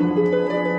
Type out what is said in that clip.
Música